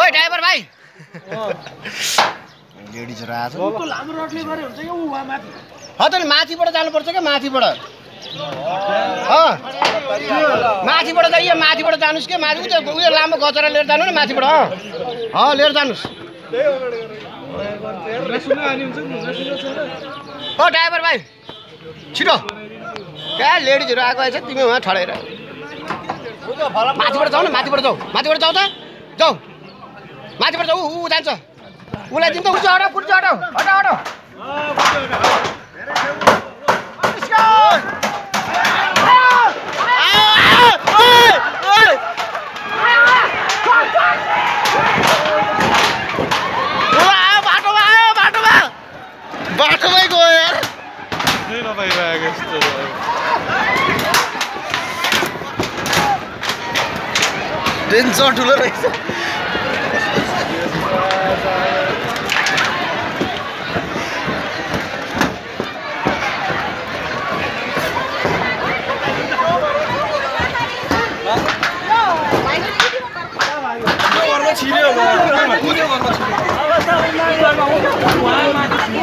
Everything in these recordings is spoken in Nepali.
ओइ ड्राइभर भाइ। छ हो त नि माथिबाट जानुपर्छ क्या माथिबाट। माथिबाट जाइए माथिबाट जानुहोस् कि माथि उयो उयो लामो गचरा लिएर जानु न माथिबाट अँ अँ लिएर जानुहोस् ओ ड्राइभर भाइ। छिटो। क्या लेडिजहरू आएको आएछ तिमी उहाँ ठडेर। माथिबाट जाऊ न माथिबाट जाऊ माथिबाट जाऊ त जाऊ माथिबाट जाऊ ऊ जान्छ उसलाई दिन्छ उस हटाउ पुर्छ हटाउ हटाउ हटाउ बाटोमा आयो बाटोमा बाटोमै गयो यार टेन्सन ठुलो रहेछ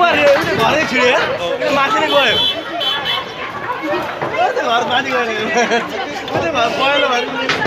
घरै माथि नै गयो घर माथि गयो घर पहिलो